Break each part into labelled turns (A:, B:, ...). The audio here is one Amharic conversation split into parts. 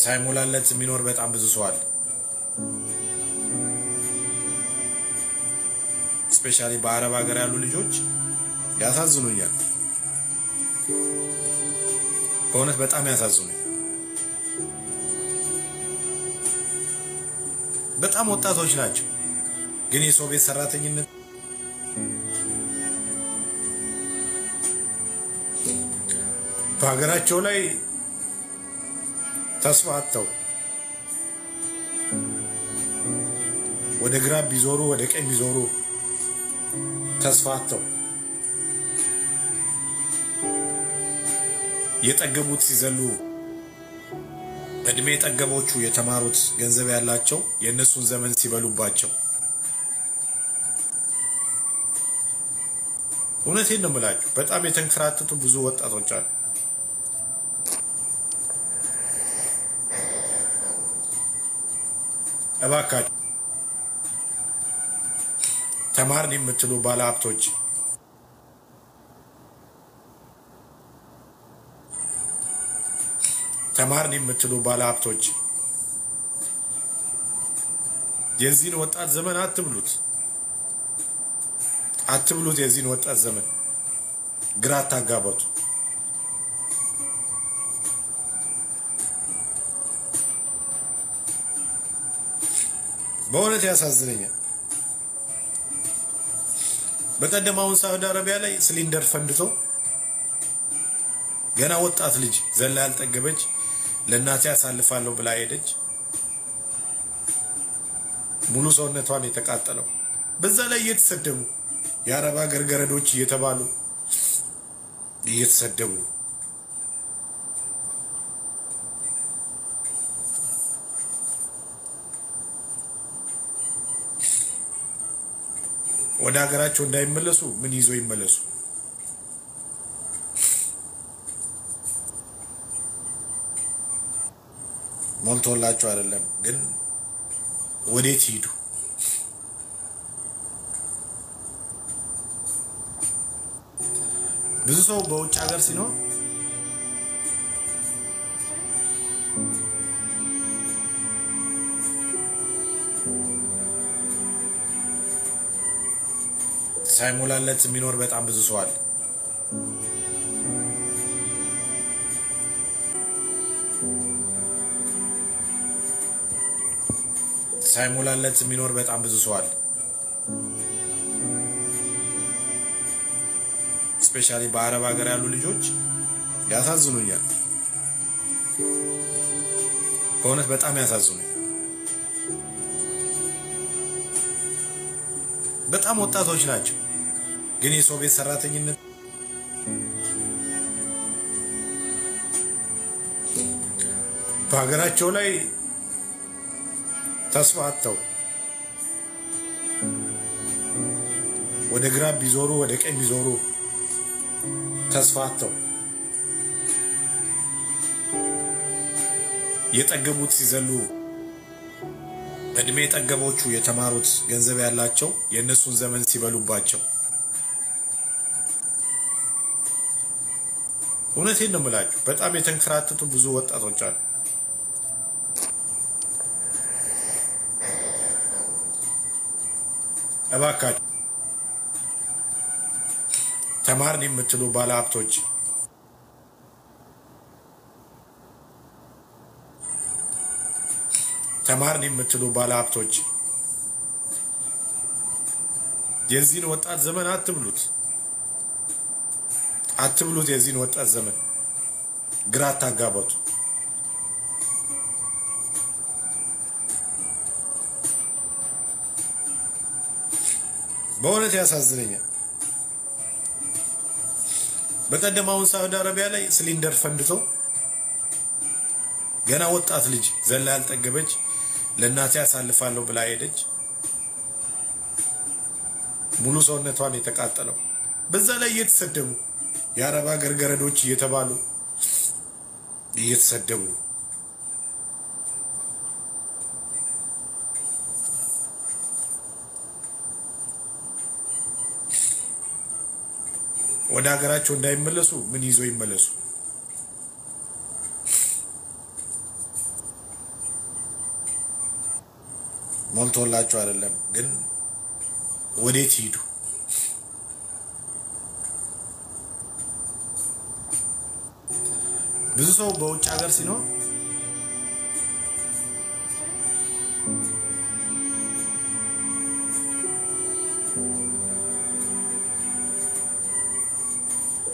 A: ሳይሞላለት የሚኖር በጣም ብዙ ሰው አለ። ስፔሻሊ በአረብ ሀገር ያሉ ልጆች ያሳዝኑኛል። በእውነት በጣም ያሳዝኑኝ። በጣም ወጣቶች ናቸው፣ ግን የሰው ቤት ሰራተኝነት በሀገራቸው ላይ ተስፋ አጥተው ወደ ግራ ቢዞሩ ወደ ቀኝ ቢዞሩ ተስፋ አጥተው የጠገቡት ሲዘሉ እድሜ ጠገቦቹ የተማሩት ገንዘብ ያላቸው የእነሱን ዘመን ሲበሉባቸው፣ እውነቴን ነው የምላችሁ። በጣም የተንከራተቱ ብዙ ወጣቶች አሉ። እባካችሁ ተማርን የምትሉ ባለሀብቶች ተማርን የምትሉ ባለሀብቶች የዚህን ወጣት ዘመን አትብሉት፣ አትብሉት። የዚህን ወጣት ዘመን ግራ አታጋበቱ። በእውነት ያሳዝነኛል። በቀደም አሁን ሳውዲ አረቢያ ላይ ሲሊንደር ፈንድቶ ገና ወጣት ልጅ ዘላ ያልጠገበች ለእናቴ ያሳልፋለሁ ብላ ሄደች። ሙሉ ሰውነቷን የተቃጠለው በዛ ላይ እየተሰደቡ የአረብ ሀገር ገረዶች እየተባሉ እየተሰደቡ ወደ ሀገራቸው እንዳይመለሱ ምን ይዞ ይመለሱ? ሞልቶላቸው አይደለም ግን ወዴት ሂዱ? ብዙ ሰው በውጭ ሀገር ሲኖር ሳይሞላለት የሚኖር በጣም ብዙ ሰው አለ። ሳይሞላለት የሚኖር በጣም ብዙ ሰው አለ። ስፔሻሊ በአረብ ሀገር ያሉ ልጆች ያሳዝኑኛል። በእውነት በጣም ያሳዝኑኝ። በጣም ወጣቶች ናቸው፣ ግን የሰው ቤት ሰራተኝነት በሀገራቸው ላይ ተስፋ አጥተው ወደ ግራ ቢዞሩ ወደ ቀኝ ቢዞሩ ተስፋ አጥተው የጠገቡት ሲዘሉ እድሜ ጠገቦቹ የተማሩት ገንዘብ ያላቸው የእነሱን ዘመን ሲበሉባቸው፣ እውነቴን ነው የምላችሁ። በጣም የተንከራተቱ ብዙ ወጣቶች አሉ። እባካችሁ ተማርን የምትሉ ባለሀብቶች ተማርን የምትሉ ባለሀብቶች የዚህን ወጣት ዘመን አትብሉት፣ አትብሉት። የዚህን ወጣት ዘመን ግራ አታጋበቱ። በእውነት ያሳዝነኛል። በቀደም ሳውዲ አረቢያ ላይ ሲሊንደር ፈንድቶ ገና ወጣት ልጅ ዘላ ያልጠገበች ለእናቴ ያሳልፋለሁ ብላ ሄደች። ሙሉ ሰውነቷን የተቃጠለው በዛ ላይ እየተሰደቡ የአረብ ሀገር ገረዶች እየተባሉ እየተሰደቡ ወደ ሀገራቸው እንዳይመለሱ ምን ይዞ ይመለሱ? ሞልቶላቸው አይደለም ግን ወዴት ሂዱ? ብዙ ሰው በውጭ ሀገር ሲኖር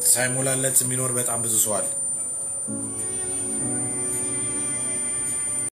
A: ሳይሞላለት የሚኖር በጣም ብዙ ሰው አለ።